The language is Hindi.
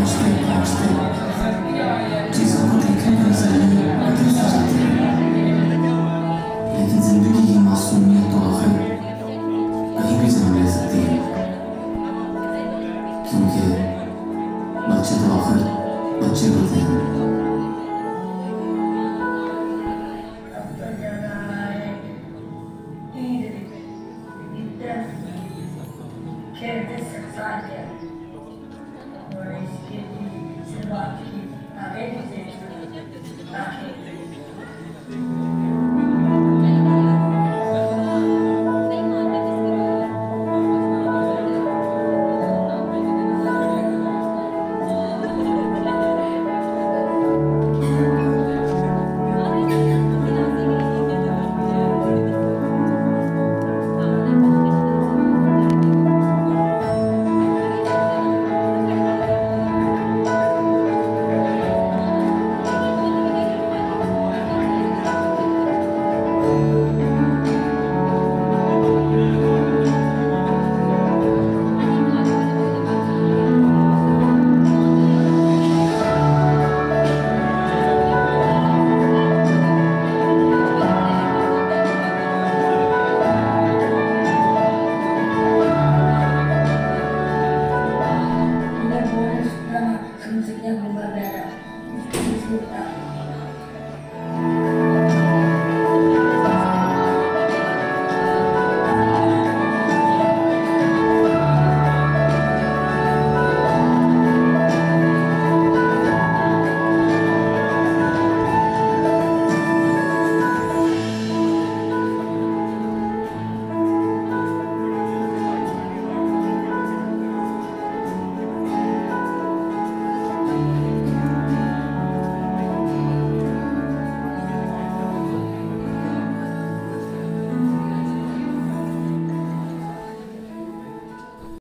पहुँचते पहुँचते चीज़ों को देखने का ज़रिए बदलते जाते हैं लेकिन ज़िंदगी की मासूमियत तो आखिर कहीं भी ले सकती क्योंकि बच्चे तो आखिर बच्चे. back. musiknya keluar darah.